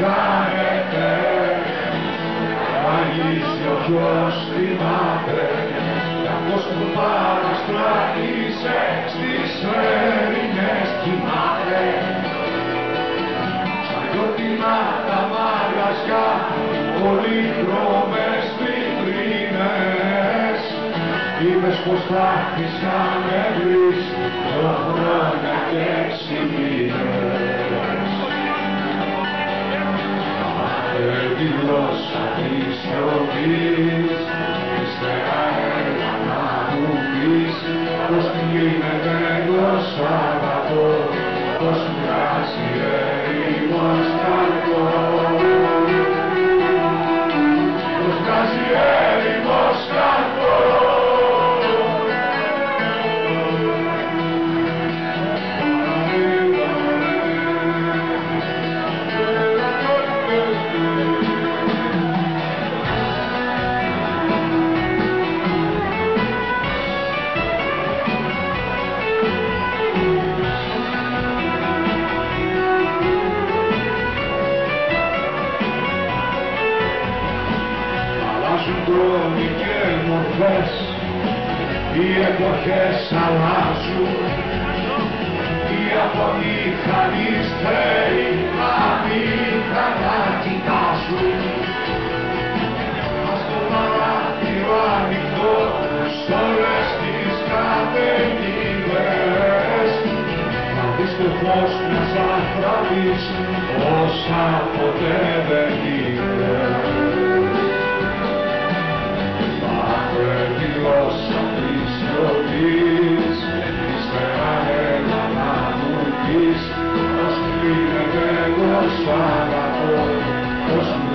κάνετε Αγίζει ο γιος θυμάται. Καθώς που παραστράγησε στις έρηνες κοιμάται. Στα γιορτινά τα μαγαζιά πολύχρωμες βιτρίνες. Είπες πως θα είχαμε βρεις τη γλώσσα της σιωπής Ύστερα έλα να μου πεις πως γίνεται το Σάββατο πως αλλάζουν τρόποι και μορφές. Οι εποχές αλλάζουν. Οι απομηχανείς θέλει αμήχανα κοιτάζουν ας το παράθυρο ανοιχτό σ' όλες τις καταιγίδες να δεις το φως μιας ανθρώπης όσα ποτέ δεν είδες πως κλείνεται